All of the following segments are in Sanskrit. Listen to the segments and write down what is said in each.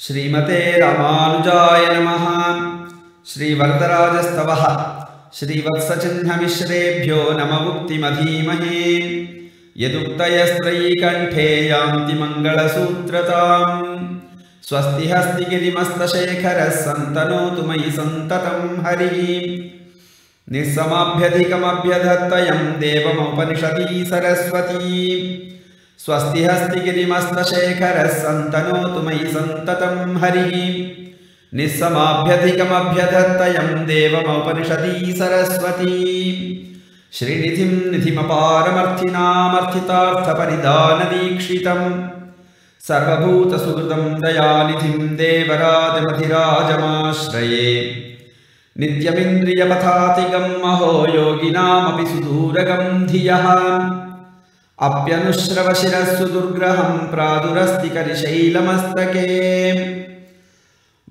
श्रीमते रामानुजाय नमः। श्रीवरदराजस्तवः। श्रीवत्सचिह्नमिश्रेभ्यो नम उक्तिमधीमहे यदुक्तयस्त्रयीकण्ठे यान्ति मङ्गलसूत्रताम्। स्वस्ति हस्ति गिरिमस्तशेखरः सन्तनोतु मयि सन्ततं हरिः। निःसमाभ्यधिकमभ्यधत्तयं देवमुपनिषदी सरस्वती स्वस्ति हस्ति गिरिमस्तशेखरः सन्तनोतु मयि सन्ततं हरिः। निःसमाभ्यधिकमभ्यधत्तयं देवमौपनिषदी सरस्वती। श्रीनिधिं निधिमपारमर्थिनामर्थितार्थपरिधानदीक्षितम्। सर्वभूतसुहृदं दयानिधिं देवराजमधिराजमाश्रये। नित्यमिन्द्रियपथातिगं महो योगिनामपि सुदूरगं धियः अप्यनुश्रवशिरः दुर्ग्रहं प्रादुरस्ति करिशैलमस्तके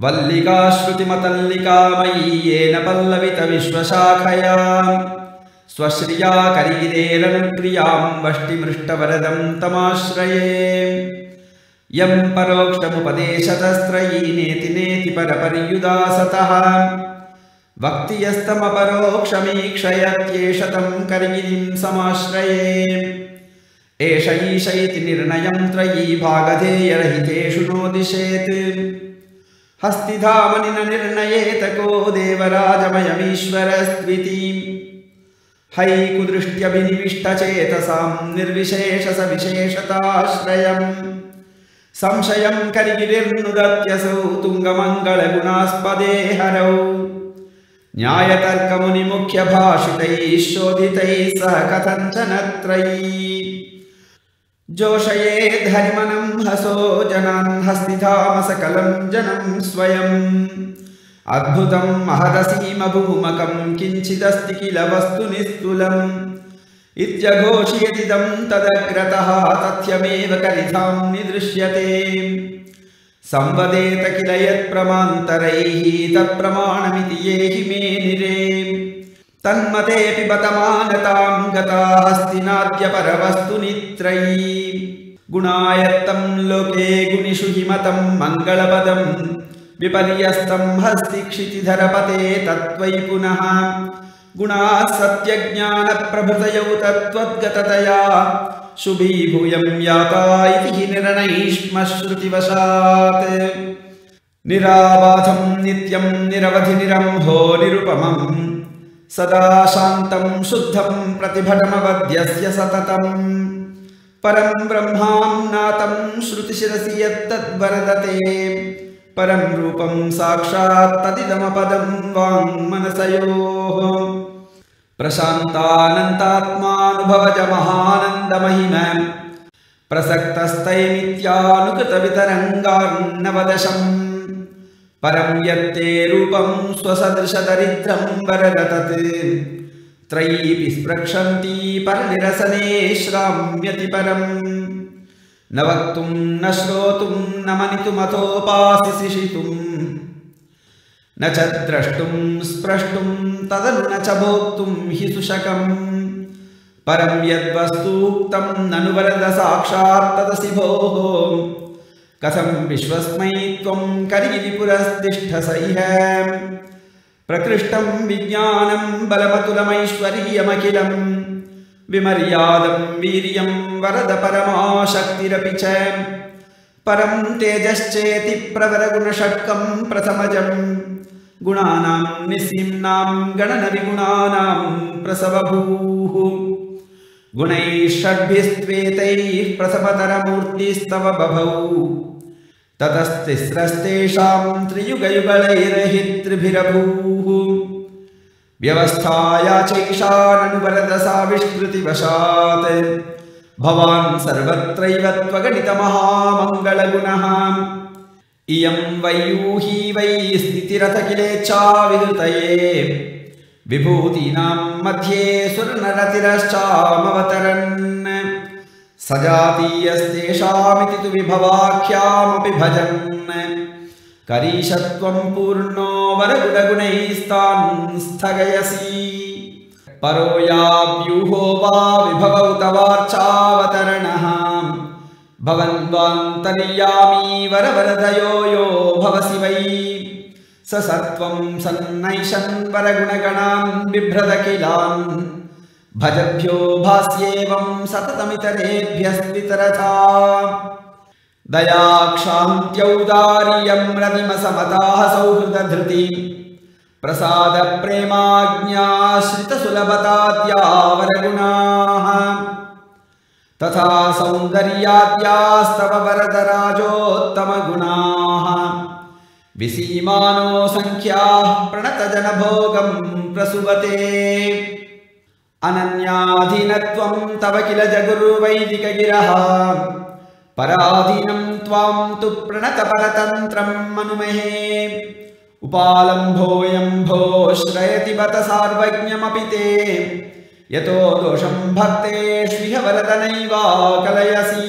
वल्लिकाश्रुतिमतल्लिकामयी येन पल्लवितविश्वशाखया। स्वश्रिया करीरेरनुक्रियां वष्टिमृष्टवरदं तमाश्रये। यं परोक्षमुपदेशतस्त्रयी नेति नेति परपर्युदासतः। वक्ति यस्तमपरोक्षमीक्षयत्येष तं कर्गिरिं समाश्रये एष ईश इति निर्णयं त्रयी भागधेयरहितेषु नोदिशेत्। हस्तिधामनि न निर्णयेत को देवराजमयमीश्वरस्त्विति हैकुदृष्ट्यभिनिविष्टचेतसां निर्विशेषसविशेषताश्रयम्। संशयं करिगिरिर्नुदत्यसौ तुङ्गमङ्गलगुणास्पदे हरौ न्यायतर्कमुनिमुख्यभाषितैः शोधितैः सह कथञ्चन त्रयी जोषयेद्धरिमनं हसो जनान् हस्तिधामसकलं जनं स्वयम्। अद्भुतं महदसीमभूमकं किञ्चिदस्ति किल वस्तु निस्तुलम्। इत्यघोषयतिदं तदग्रतः तथ्यमेव करिधां निदृश्यते। संवदेत किल यत्प्रमान्तरैः तत्प्रमाणमिति ये हि मे निरे तन्मतेऽपि बतमानतां गता हस्तिनाद्यपरवस्तुनित्रयी गुणायत्तं लोके गुणिषु हि मतं मङ्गलपदं। विपर्यस्तं हस्ति क्षितिधरपते तत्त्वयि पुनः। गुणाः सत्यज्ञानप्रभृतयौ तत्त्वद्गततया। शुभीभूयं याता इति हि निर्णयैष्मश्रुतिवशात्। निराबाधं नित्यं निरवधि निरम्भो निरुपमम् सदा शान्तं शुद्धं प्रतिभटमवद्यस्य सततम्। परं ब्रह्माम्नातं श्रुतिशिरसि यत्तद्वरदते। परं रूपं साक्षात् तदिदमपदं वाङ्मनसयोः। प्रशान्तानन्तात्मानुभवज महानन्दमहिम प्रसक्तस्तैमित्यानुकृतवितरङ्गान्नवदशम् परं यत्ते रूपं स्वसदृशदरिद्रं वरदतत् त्रयीपि स्पृक्षन्ती परनिरसने श्राम्यति परम्। न वक्तुं न श्रोतुं न मनितुमतोपासि शिशितुम्। न च द्रष्टुं स्प्रष्टुं तदनु न च भोक्तुं हि सुशकम्। परं यद्वस्तूक्तं ननु वरद साक्षात् तदसि भोः कथं विश्वस्मै त्वं करिगिरिपुरस्तिष्ठसह्य प्रकृष्टं विज्ञानं बलमतुलमैश्वर्यमखिलं विमर्यादं वीर्यं वरद परमाशक्तिरपि च। परं तेजश्चेति प्रवरगुणषट्कं प्रथमजं गुणानां निसीम्नां गणनविगुणानां प्रसवभूः गुणैः षड्भिस्त्वेतैः प्रथमतरमूर्तिस्तव बभौ। ततस्तिस्रस्तेषां त्रियुगयुगलैर्हि त्रिभिरभूः व्यवस्थाया चैषाननुवरदसाविष्कृतिवशात् भवान् सर्वत्रैव त्वगणितमहामङ्गलगुणः। इयं वैयूही वै स्थितिरथ किलेच्छाविहृतये विभूतीनां मध्ये सुरनरतिरश्चामवतरन्। सजातीयस्तेषामिति तु विभवाख्यामपि भजन्। करीशत्वं पूर्णो वरगुणगुणैस्तान् स्थगयसि। परो याव्यूहो वा विभवौ तवार्चावतरणः। भवन्त्वान्तर्यामी वरवरदयो यो भवसि वै स सत्त्वं सन्नैशन् वरगुणगणान् बिभ्रदखिलान्। भजभ्यो भास्येवं सततमितरेभ्यस्वितरथा दयाक्षान्त्यौदार्यं रविमसमताः सौहृदधृति। प्रसादप्रेमाज्ञाश्रितसुलभताद्यावरगुणाः। तथा सौन्दर्याद्यास्तव वरदराजोत्तमगुणाः विसीमानो सङ्ख्याः प्रणतजनभोगं प्रसुवते। अनन्याधीनत्वं तव किल जगुर्वैदिकगिरः। पराधीनं त्वां तु प्रणतपरतन्त्रं मनुमहे उपालम्भोऽयम्भो श्रयति बत सार्वज्ञमपि ते। यतो दोषं भक्तेष्विह वरदनैवा कलयसि।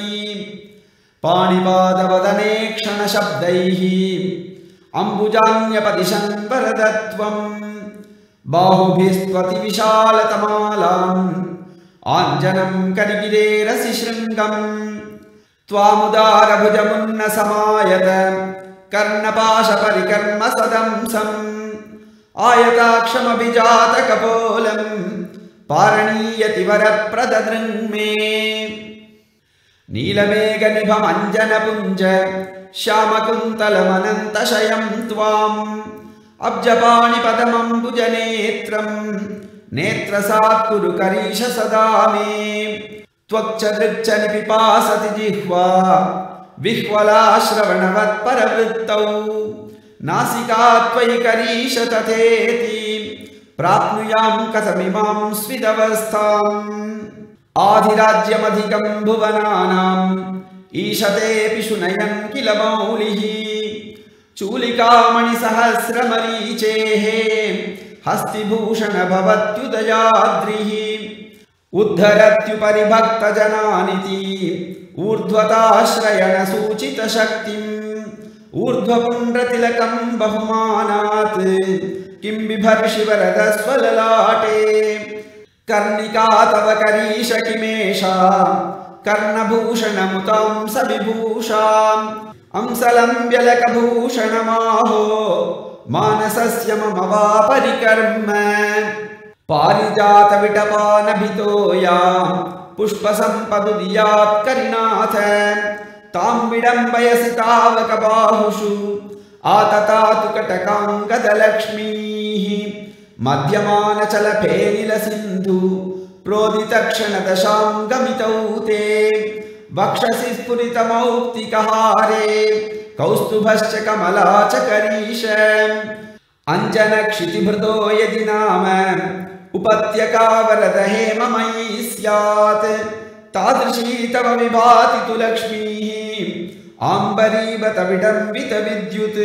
पाणिपादवदने क्षणशब्दैः अम्बुजान्यपदिशन् वरदत्वम् बाहुभिस्त्वति विशालतमालाम् आञ्जनं करिगिरेरसि शृङ्गम् त्वामुदारभुजमुन्न समायत कर्णपाशपरिकर्म सदंसम् आयताक्षमभिजातकपोलम्। पारणीयति वरप्रददृङ्मे नीलमेघनिभमञ्जनपुञ्ज श्यामकुन्तलमनन्तशयं त्वाम्। अब्जपाणिपदमम्बुजनेत्रम् नेत्रसात्कुरु करीश सदा मे। त्वक्च दृक्च निपिपासति जिह्वा। विह्वलाश्रवणवत्परवृत्तौ। नासिका त्वयि करीश तथेति। प्राप्नुयां कथमिमां स्विदवस्थाम्। आधिराज्यमधिकं भुवनानाम् ईशतेऽपि शुनयन् किल मौलिः? चूलिकामणिसहस्रमरीचेः हस्तिभूषण भवत्युदयाद्रिः उद्धरत्युपरिभक्तजनानिति ऊर्ध्वताश्रयणसूचितशक्तिम्। ऊर्ध्वपुण्ड्रतिलकं बहुमानात्। किं बिभर्षि वरदस्वललाटे? कर्णिका तव करीश किमेषा कर्णभूषणमुतां स विभूषाम् अंसलम्ब्यलकभूषणमाहो मानसस्य मम वा परिकर्म पारिजातविटपानभितोया पुष्पसम्पदुदियात् करिनाथ। तां विडम्बयसि तावकबाहुषु आततातु कटकाङ्गदलक्ष्मीः। मध्यमानचलफेनिलसिन्धु स्फुरितमौक्तिकहारे। कौस्तुभश्च कमला च करीश। अञ्जनक्षितिभृतो यदि नाम उपत्यका वरद हेममयी स्यात्। तादृशी तव विभाति तु लक्ष्मीः। आम्बरीवत विडम्बित विद्युत्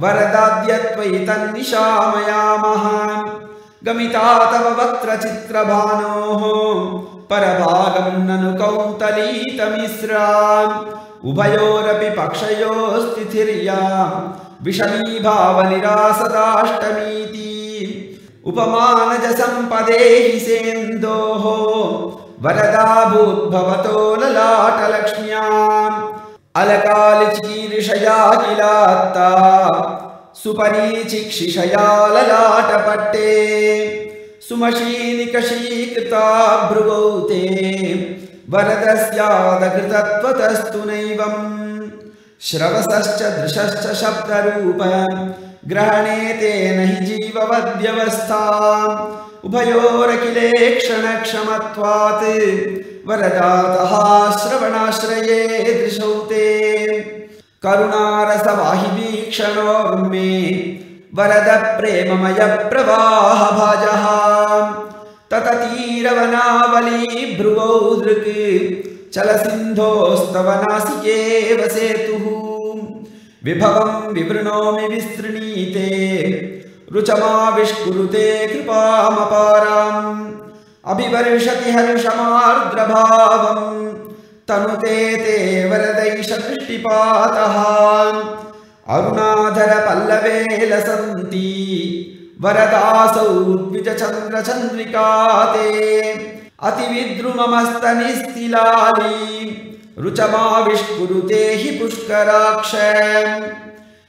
वरदाद्यत्वयि तन्निशामयामः गमिता तव वक्त्रचित्रभानोः परभागं ननु कौन्तलीतमिस्रा उभयोरपि पक्षयोस्तिथिर्या विषमीभावनिरासदाष्टमीति। उपमानजसम्पदे हि सेन्दोः। वरदा भूद्भवतो ललाटलक्ष्म्याम् अलकालिचीर्षया किलात्ता सुपरीचिक्षिषया ललाटपट्टे सुमशीनिकशीकृता भ्रुवौ ते वरदस्यादकृतत्वतस्तु नैवम् श्रवसश्च दृशश्च शब्दरूप ग्रहणे तेन हि जीववद्व्यवस्था उभयोरखिले क्षणक्षमत्वात्। वरदातः श्रवणाश्रये दृशौ ते करुणारसवाहिवीक्षणोर्मे वरद प्रेममय प्रवाह भाजः। तततीरवनावली भ्रुवौ दृक्। चलसिन्धोस्तव नासिके वसेतुः विभवं विवृणोमि विस्तृणीते रुचमाविष्कुरुते कृपामपाराम् अभिवर्षति हर्षमार्द्रभावम् तनुते ते वरदैश दृष्टिपातः अरुणाधर पल्लवे लसन्ति वरदासौ द्विजचन्द्रचन्द्रिका ते अतिविद्रुममस्तनिस्तिलाली रुचमाविष्कुरुते हि पुष्कराक्ष।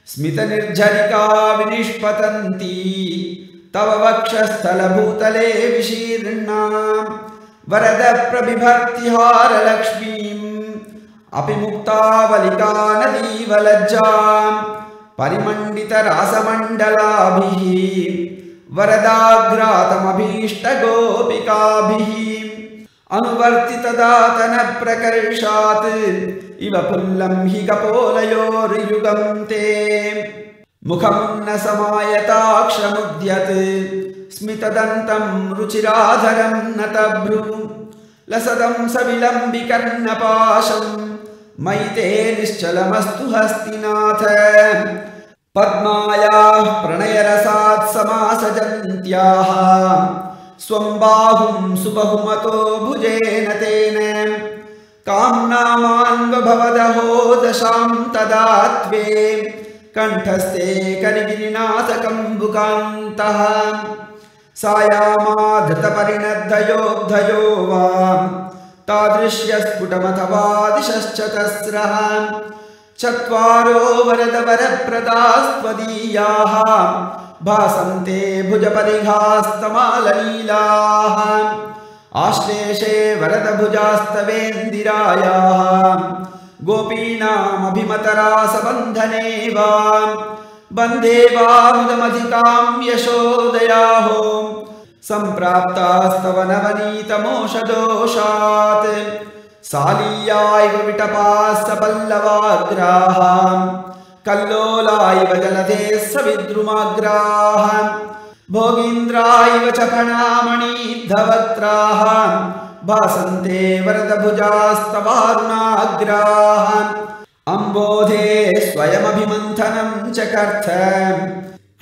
स्मितनिर्झरिका विनिष्पतन्ती। तव वक्षस्थलभूतले विशीर्णा। वरद प्रबिभर्तिहारलक्ष्मीम्। अपि मुक्तावलिका नदीवलज्जाम् परिमण्डितरासमण्डलाभिः। वरदाग्रातमभीष्टगोपिकाभिः अनुवर्तितदातनप्रकर्षात्। इव पुल्लम् हि कपोलयोर्युगम् ते। मुखमुन्न समायताक्षमुद्यत्। स्मितदन्तम् रुचिराधरम् नतभ्रु। लसदम् सविलम्बिकर्णपाशम् मयि ते निश्चलमस्तु हस्तिनाथ। पद्मायाः प्रणयरसात् समासजन्त्याः स्वम् बाहुम् सुबहुमतो भुजेन तेन। काम्नामान्वभवदहो दशाम् तदा त्वे। कण्ठस्थे करिगिरिनाथकम्बुकान्तः सायामाधृतपरिणद्धयोद्धयो वा। तादृश्यस्फुटमथवादिशश्चतस्रः चत्वारो वरदवरप्रदास्त्वदीयाः भासन्ते भुजपरिघास्तमाललीलाः आश्लेषे वरदभुजास्तवेन्दिरायाः। गोपीनामभिमतरासबन्धने वा बन्धे वा मुदमधिकाम् यशोदयाहो सम्प्राप्तास्तव नवनीतमोषदोषात्। सालीया इव विटपाः सपल्लवाग्राः कल्लोला इव जलधेः सविद्रुमाग्राः भोगीन्द्रा इव च फणामणीद्धवक्त्राः भासन्ते वरदभुजास्तवारुणाग्राः अम्बोधे स्वयमभिमन्थनम् च कर्थ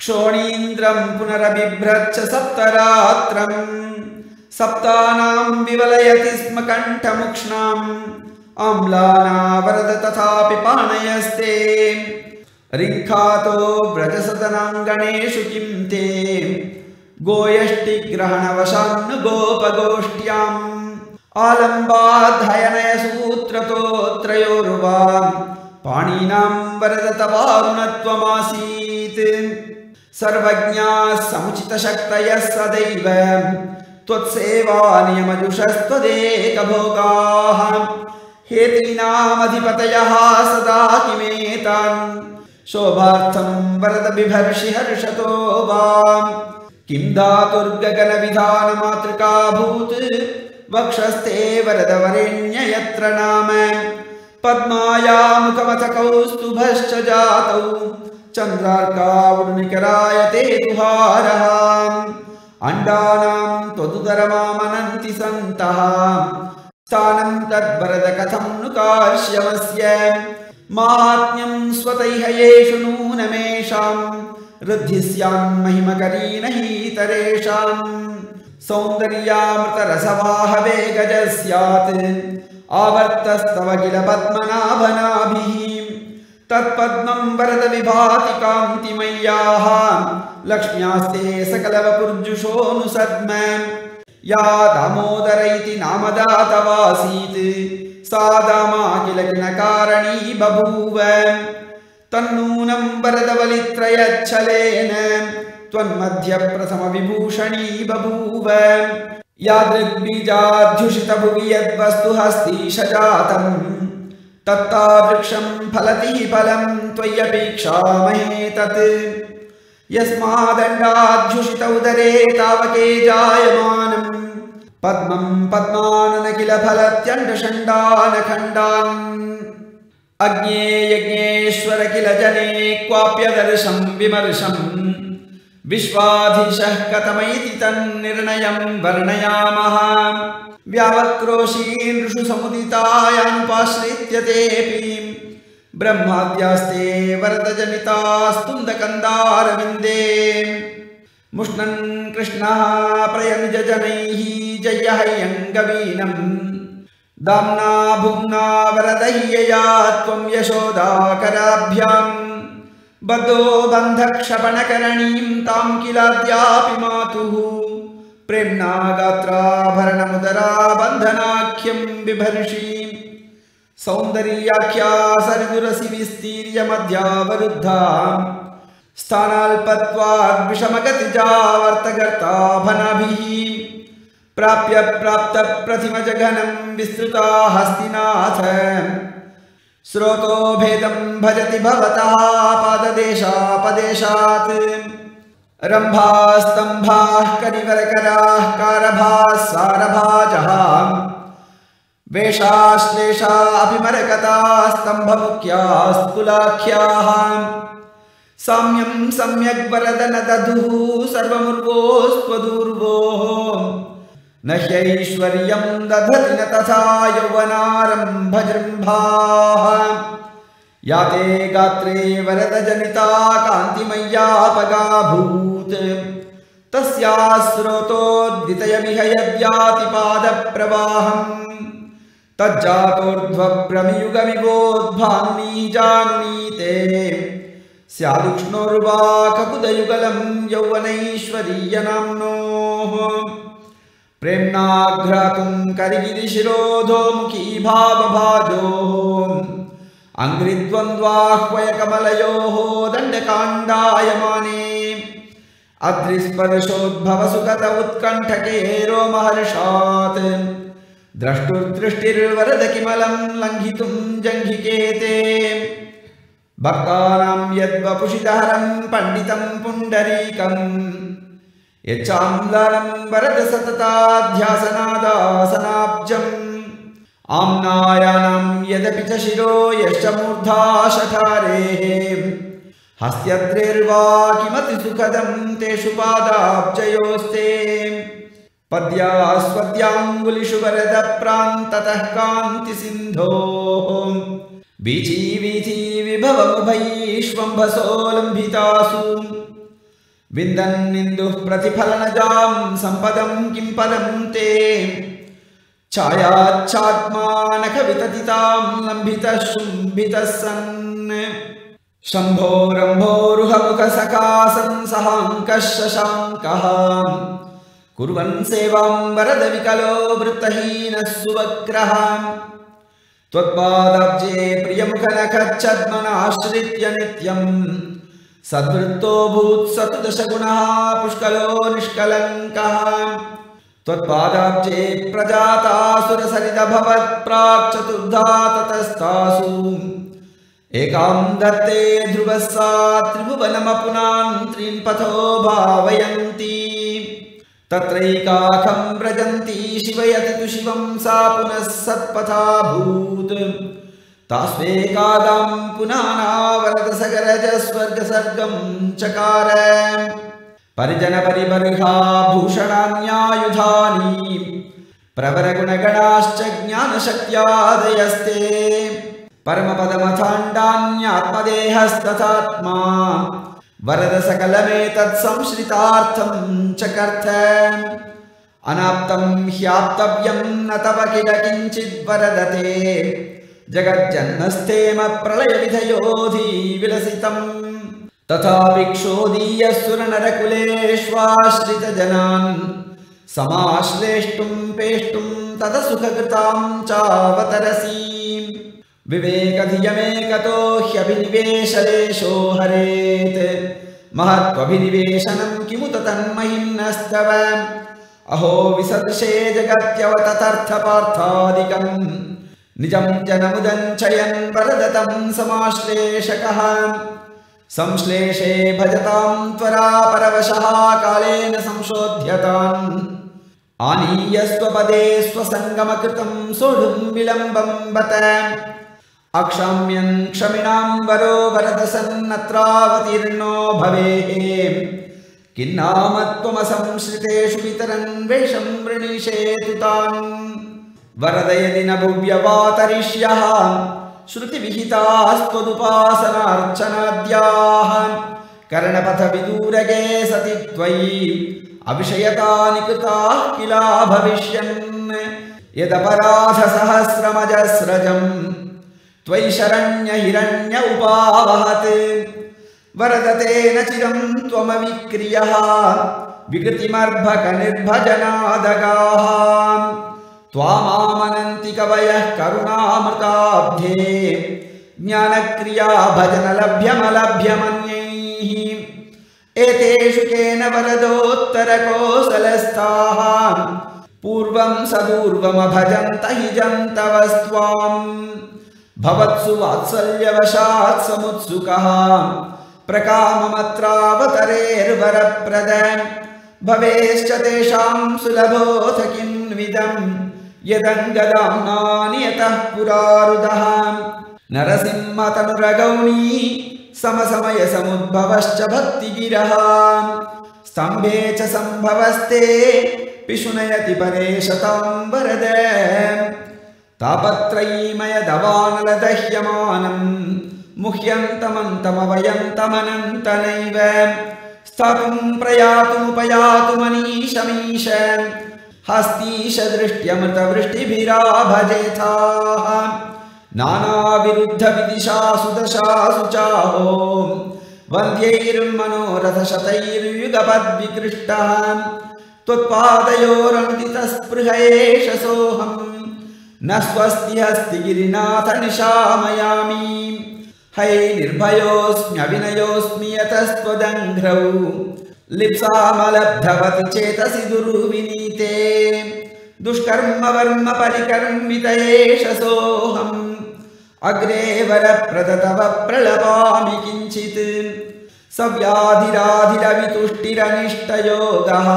क्षोणीन्द्रम् पुनरबिभ्रच्च सप्तरात्रम् सप्तानाम् विवलयति स्म कण्ठमुक्ष्णाम् आम्लाना वरद तथापि पाणयस्ते रिङ्खातो व्रजसदनाङ्गणेषु किं ते? गोयष्टिग्रहणवशान् आलम्बाधयनयसूत्रतोत्रयोरुवा पाणीनाम् वरद तवारुणत्वमासीत् सर्वज्ञाः समुचितशक्तयः सदैव। त्वत्सेवा नियमजुषस्त्वदेकभोगाः हेतीनामधिपतयः सदा किमेतान् शोभार्थम् वरद बिभर्षि हर्षतो वा। किं धातुर्गगनविधानमातृकाभूत्? वक्षस्थे वरदवरेण्य यत्र नाम। पद्माया मुखमथ कौस्तुभश्च जातौ। चन्द्रार्कावुनिकरायते तुहारः अण्डानाम् त्वदुदरमामनन्ति सन्तः। स्थानम् तद्वरद कथम् नु कार्श्यमस्य माहात्म्यम् स्वतैह येषु नूनमेषाम् वृद्धि स्यान्महिमकरी न हीतरेषाम् सौन्दर्यामृतरसवाहवेगज स्यात् आवर्तस्तव किल पद्मनाभनाभिः। तत्पद्मम् वरद विभाति कान्तिमय्याः लक्ष्म्यास्ते सकलवपुर्जुषोऽनुसद्म। या दामोदर इति नामदातवासीत्। सा दामा किल किणकारणी बभूव। तन्नूनम् वरदवलित्रयच्छलेन त्वन्मध्यप्रथमविभूषणी बभूव। यादृग्बीजाध्युषितभुवि यद्वस्तु हस्तीश जातम् तत्तादृक्षम् फलति फलम् त्वय्यपीक्षामहे तत् यस्मादण्डाध्युषित उदरे तावके जायमानम् पद्मम् पद्मानन किल फलत्यण्डषण्डानखण्डान् अज्ञे यज्ञेश्वर किल जने क्वाप्यदर्शम् विमर्शम् विश्वाधीशः कथमैति तन्निर्णयम् वर्णयामः। व्यावक्रोशीनृषु समुदितायानुपाश्रित्य तेऽपि। ब्रह्माद्यास्ते वरदजनितास्तुन्दकन्दारविन्दे। मुष्णन् कृष्णः प्रयनिजजनैः जय हय्यङ्गवीनम् दाम्ना भुम्ना वरदह्यया त्वम् यशोदाकराभ्याम्। बद्धो बन्धक्षपणकरणीम् ताम् किलाद्यापि मातुः। प्रेम्णा गात्राभरणमुदरा बन्धनाख्यम् बिभर्षि। सौन्दर्याख्या सरिदुरसि विस्तीर्यमध्यावरुद्धा स्थानाल्पत्वाद्विषमगतिजावर्तगर्ताभनभिः प्राप्य प्राप्तप्रतिमजघनं विस्तृता हस्तिनाथ। स्रोतो भेदं भजति पाददेशापदेशात्। रम्भास्तम्भाः करिवरकराः कारभाः सारभाजः। वेषाश्लेषा अपि मरकतास्तम्भमुख्यास्कुलाख्याः साम्यं सम्यग् वरदन सर्वमुर्वोस्त्वदूर्वोः न ह्यैश्वर्यं दधति न तथा यौवनारम्भजृम्भाः। या ते गात्रे वरदजनिता कान्तिमय्यापगाभूत् तस्याः स्रोतोद्दितयमिह यद्यातिपादप्रवाहम् तज्जातोर्ध्वभ्रमियुगमिवोद्भानुनी जानुनीते स्यादुक्ष्णोर्वा ककुदयुगलं यौवनैश्वरीयनाम्नोः प्रेम्णाघ्रातुं भावभाजोः। अङ्घ्रिद्वन्द्वाह्वयकमलयोः दण्डकाण्डायमाने। अद्रिस्पर्शोद्भवसुगत उत्कण्ठके रोमहर्षात्। द्रष्टुर्दृष्टिर्वरद किमलं लङ्घितुं जङ्घिकेते। भक्तानां यद्वपुषितहरं पण्डितं पुण्डरीकम् यच्चाम्दानं वरद सतताध्यासनादासनाब्जम् आम्नायानं यदपि च शिरो यश्च मूर्धा हस्त्यद्रिर्वा किमति सुखदं तेषु पादाब्जयोस्ते। पद्यास्वद्याङ्गुलिषु वरदप्रान्ततः कान्तिसिन्धोः। बीची वीथी विभवमुभैष्वम्भसोलम्बितासु विन्दन्निन्दुः प्रतिफलनजां सम्पदं किं पदं ते? छायाच्छात्मानखविततितां शम्भोरम्भोरुहमुखसखासं सहाङ्कः शशाङ्कः कुर्वन् सेवां वरदविकलो वृत्तहीनः सुवक्रः त्वत्पादाब्जे प्रियमुखनखच्छद्मनाश्रित्य नित्यम् सद्वृत्तो भूत्सतु दशगुणः पुष्कलो निष्कलङ्कः। त्वत्पादाब्जे प्रजातासुरसरिदभवत् चतुर्धा ततस्तासु एकां दत्ते सा त्रिभुवनमपुनान् त्रीन् पथो भावयन्ती। तत्रैकाखं व्रजन्ती शिवयति तु शिवं सा पुनः सत्पथाभूत् तास्वेकादां पुनानावरद सगरज स्वर्गसर्गं चकार। परिजनपरिबर्हा भूषणान्यायुधानि प्रवरगुणगणाश्च ज्ञानशक्त्यादयस्ते। परमपदमथाण्डान्यात्मदेहस्तथात्मा वरद सकलमेतत् संश्रितार्थं चकर्थ अनाप्तं ह्याप्तव्यं न तव किल किञ्चिद्वरदते जगज्जन्मस्थेम प्रलयविधयोधी विलसितम्। तथापि क्षोदीयसुरनरकुलेष्वाश्रितजनान् समाश्लेष्टुं पेष्टुं तदसुखकृतां चावतरसी। विवेकधियमेकतो ह्यभिनिवेशलेशो हरेत् महत्त्वभिनिवेशनं किमुत तन्महिम्नस्तव। अहो विसदृशे जगत्यवततर्थपार्थादिकम् निजं जनमुदञ्चयन् वरदतं समाश्लेषकः। संश्लेषे भजतां त्वरा परवशः कालेन संशोध्यतान् आनीय स्वपदे स्वसङ्गमकृतं सोढुं विलम्बं बत। अक्षाम्यं क्षमिणां वरो वरदसन्नत्रावतीर्णो भवेः। किन्नाम त्वमसंश्रितेषु वितरन् वेषं वृणीषेतु तान् वरद यदि न भुव्यवातरिष्यः। श्रुतिविहितास्त्वदुपासनार्चनाद्याः। कर्णपथविदूरगे सति त्वयि। अविषयतानि कृताः किला भविष्यन्। यदपराधसहस्रमजस्रजम्। त्वयि शरण्यहिरण्य उपावहत् वरदतेन चिरं त्वमविक्रियः। विकृतिमर्भकनिर्भजनादगाः त्वामामनन्ति कवयः करुणामृताब्धे ज्ञानक्रिया भजनलभ्यमलभ्यमन्यैः एतेषु केन वरदोत्तरकोसलस्थाः। पूर्वं सदूर्वमभजन्त हि जन्तवस्त्वाम्। भवत्सु वात्सल्यवशात् समुत्सुकः। प्रकाममत्रावतरेर्वरप्रद। भवेश्च तेषां सुलभोऽथ किन्विदम् यदङ्गदाम्नानि यतः पुरारुदः। नरसिंहतनुरगौणी समसमयसमुद्भवश्च भक्तिगिरः। स्तम्भे च सम्भवस्ते पिशुनयति परेशतां वरद। तापत्रयीमयदवानलदह्यमानम् मुह्यन्तमन्तमवयन्तमनन्तनैव। स्थातुम् प्रयातुमुपयातुमनीशमीश। हस्तीश दृष्ट्यमृतवृष्टिभिराभजेथाः। नानाविरुद्धविदिशासु दशासु चाहो वन्द्यैर्मनोरथशतैर्युगपद्विकृष्टः। त्वत्पादयोरनुदितस्पृह एष सोऽहम् न स्वस्ति हस्ति गिरिनाथ निशामयामि है निर्भयोऽस्म्यविनयोऽस्मि यतस्त्वदङ्घ्रौ लिप्सामलब्धवति चेतसि दुर्विनीते। दुष्कर्म एष सोऽहम्। अग्रे वरप्रदतव प्रलपामि किञ्चित्। सव्याधिराधिरवितुष्टिरनिष्टयोगः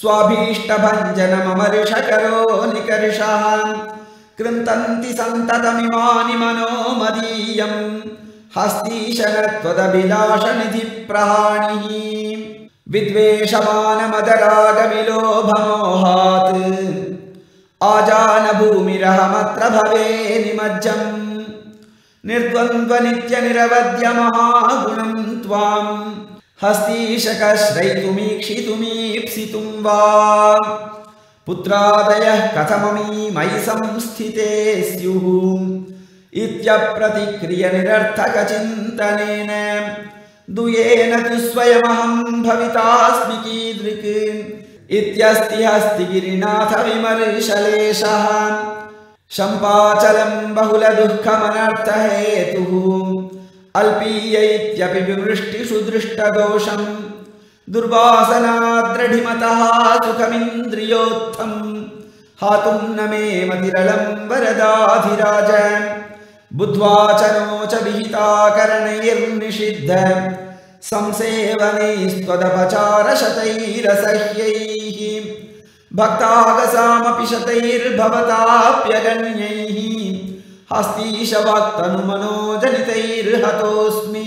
स्वाभीष्टभञ्जनममर्षकरो निकर्षः। कृन्तन्ति सन्ततमिमानि मनो मदीयम् हस्तीशनत्वदभिलाषनिधिप्रहाणिः विद्वेषमानमदरागविलोभमोहात्। आजानभूमिरहमत्र भवे निमज्जम्। निर्द्वन्द्वनित्यनिरवद्यमहागुणम् त्वाम् हस्तीशकश्रयितुमीक्षितुमीप्सितुं वा। पुत्रादयः कथममी मयि संस्थिते स्युः इत्यप्रतिक्रियनिरर्थकचिन्तनेन दुयेन तु स्वयमहं भवितास्मि कीदृक् इत्यस्ति हस्ति शम्पाचलम् बहुलदुःखमनर्थहेतुः। अल्पीय इत्यपि विवृष्टिषु दृष्टदोषम् दुर्वासनाद्रढिमतः सुखमिन्द्रियोत्थम्। हातुम् न मे मतिरलम् वरदाधिराज बुद्ध्वा च नो च विहिताकरणैर्निषिद्ध संसेवनैस्त्वदपचारशतैरसह्यैः भक्तागसामपि शतैर्भवताप्यगण्यैः हस्तीशवाक्तनुमनोजनितैर्हतोऽस्मि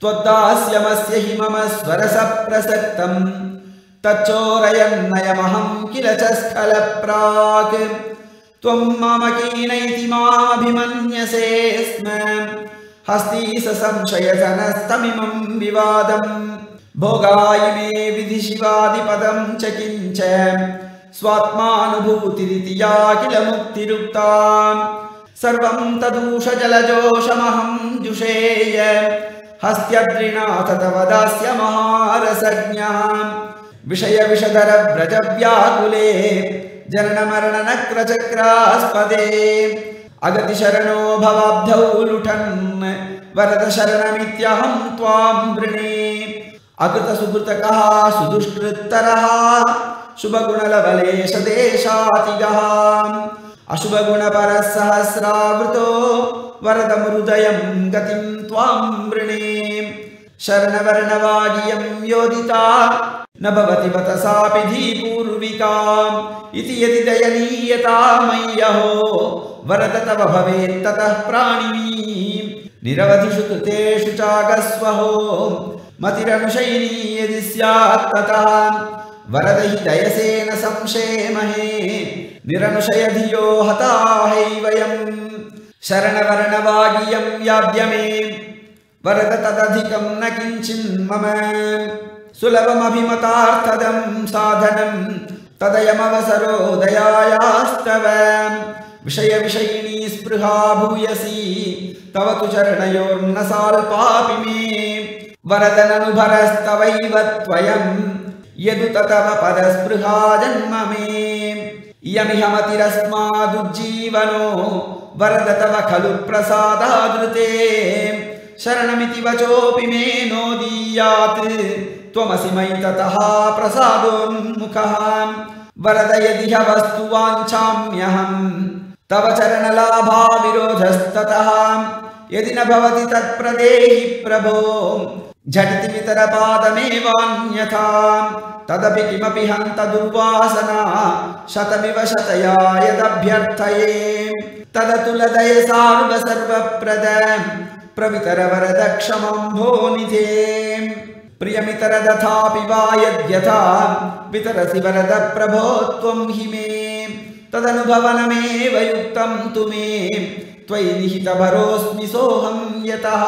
त्वद्दास्यमस्य हि मम स्वरसप्रसक्तम् तच्चोरयन्नयमहं किल च स्खलप्राक् त्वं मम कीनैति मामभिमन्यसे स्म। हस्तीस संशयजनस्तमिमं विवादम् भोगाय मे विधि शिवादिपदं च किञ्च। स्वात्मानुभूतिरिति या किल मुक्तिरुक्ता सर्वं तदूषजलजोषमहं जुषेय। हस्त्यद्रिणाथ तव दास्य महारसज्ञः विषयविषधरव्रजव्याकुले जननमरणनक्रचक्रास्पदे अगतिशरणो भवाब्धौ लुठन्। वरदशरणमित्यहं त्वां वृणे। अकृतसुकृतकः सुदुष्कृत्तरः। शुभगुणलवलेशदेशातिगः अशुभगुणपरः सहस्रावृतो वरदमृदयं गतिं त्वां वृणे। शरणवर्णवागियं योदिता न भवति बत सापि धीपूर्विका इति यदि दयनीयता मय्यहो वरद तव भवेत्ततः प्राणिनी निरवधिषु कृतेषु चागस्वहो मतिरनुशैनी यदि स्यात् ततः वरद दयसेन संशेमहे निरनुशय धियो हता हैवयम् शरणवर्णवागियं याद्य मे वरद तदधिकं न किञ्चिन्मम सुलभमभिमतार्थदं साधनं तदयमवसरो दयायास्तव। विषयविषयिणी स्पृहा भूयसी तव तु चरणयोर्न साल्पापि मे। वरदननुभरस्तवैव त्वयम् पदस्पृहा जन्म मे। इयमिहमतिरस्मादुज्जीवनो वरद तव खलु प्रसादादृते। शरणमिति वचोऽपि मे नोदीयात् त्वमसि मयि ततः प्रसादोन्मुखः। वरद यदिह वस्तु वाञ्छाम्यहम्। तव चरणलाभाविरोधस्ततः। यदि न भवति तत्प्रदेहि प्रभो। झटिति वितरपादमेवान्यथा तदपि किमपि हन्त दुर्वासना शतमिव शतया यदभ्यर्थये। तदतुलदय सार्व सर्वप्रद प्रवितर वरद क्षमम्भोनिधे प्रियमितर तथापि वा यद्यथा वितरसि वरद प्रभो त्वं हि मे। तदनुभवनमेव युक्तं तु मे। त्वयि निहितभरोऽस्मि सोऽहं यतः।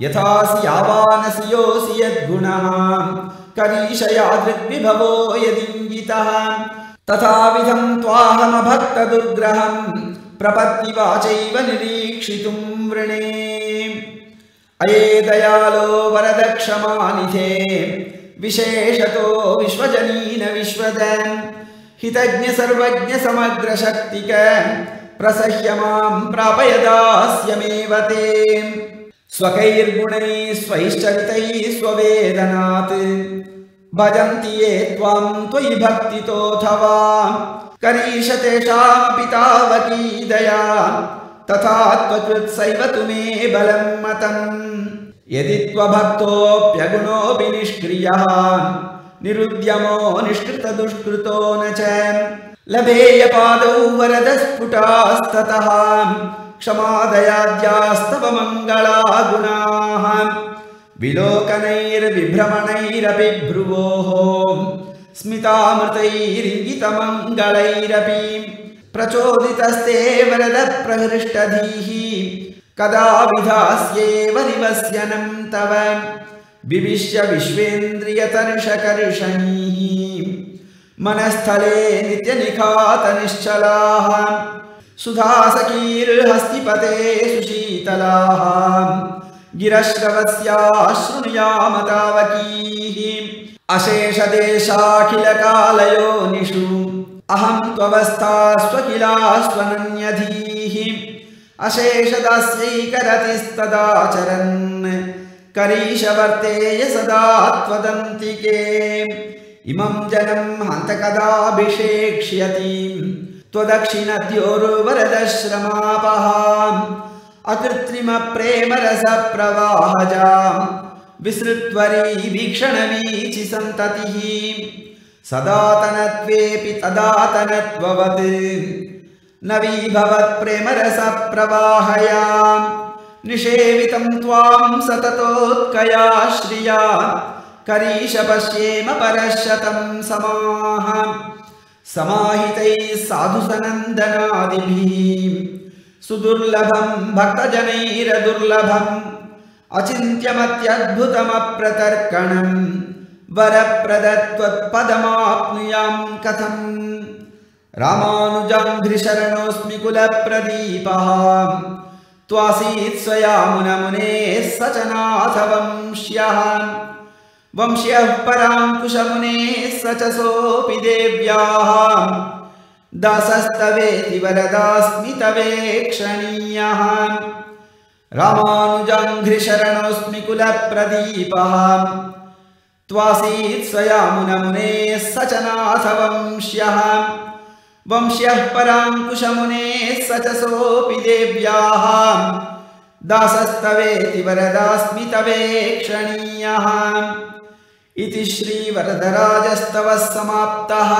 यथासि यावानसि योऽसि यद्गुणः। करीशयादृग्विभवो यदिङ्गितः। तथाविधं त्वाहमभक्तदुर्ग्रहम् प्रपत्तिवाचैव निरीक्षितुं वृणे अये दयालो वरदक्षमानिधे विशेषतो विश्वजनीन विश्वद। हितज्ञ सर्वज्ञ समग्रशक्तिक प्रसह्य मां प्रापयदास्यमेव ते। स्वकैर्गुणैः स्वैश्चरितैः स्ववेदनात् भजन्ति ये त्वां त्वयि भक्तितोऽथवा। करीश तेषामपि तावकी दया तथा त्वकृत्सैव तु मे बलं मतम्। यदि त्वभक्तोऽप्यगुणोऽपि निष्क्रियः निरुद्यमो निष्कृतदुष्कृतो न च। लभेयपादौ वरदस्फुटास्ततः क्षमादयाद्यास्तव मङ्गलागुणाः। विलोकनैर्विभ्रमणैरपि भ्रुवोः स्मितामृतैरिङ्गितमङ्गलैरपि प्रचोदितस्ते वरदप्रहृष्टधीः। कदा विधास्येव निवस्यनं तव। विविश्य विश्वेन्द्रियतर्षकर्षणीः मनस्थले नित्यनिखातनिश्चलाः सुधासकीर्हस्तिपते सुशीतलाः। गिरश्रवस्याशृणुयाम तावकीः अशेषदेशाखिलकालयोनिषु अहं त्ववस्था स्वकिलास्त्वनन्यधीः अशेषदास्यैकरतिस्तदाचरन् करीशवर्तेय सदा त्वदन्तिके हन्त कदाभिषेक्ष्यति त्वदक्षिणद्योर्वरदश्रमापहाम्। अकृत्रिमप्रेमरसप्रवाहजाम्। विसृत्वरी वीक्षणवीचि सन्ततिः सदातनत्वेऽपि तदातनत्ववत् नवीभवत्प्रेमरसप्रवाहयाम् निषेवितं त्वां सततोत्कयाश्रिया करीश पश्येम परशतं समाः। समाहितैः साधुसनन्दनादिभिः। सुदुर्लभं भक्तजनैरदुर्लभम्। अचिन्त्यमत्यद्भुतमप्रतर्कणम् रामानुजाङ्घ्रिशरणोऽस्मि कुलप्रदीपः। त्वासीत् स्वया मुनमुनेः स च नाथ वंश्यः पराङ्कुशमुनेः स च सोऽपि देव्याः। दासस्तवेति वरदास्मि तवेक्षणीयः रामानुजाङ्घ्रिशरणोऽस्मि कुलप्रदीपः त्वासीत् स्वया मुनमुनेः स च नाथ वंश्यः वंश्यः पराङ्कुशमुनेः स च सोऽपि देव्याः। दासस्तवेति वरदास्मि तवेक्षणीयः इति श्रीवरदराजस्तवः समाप्तः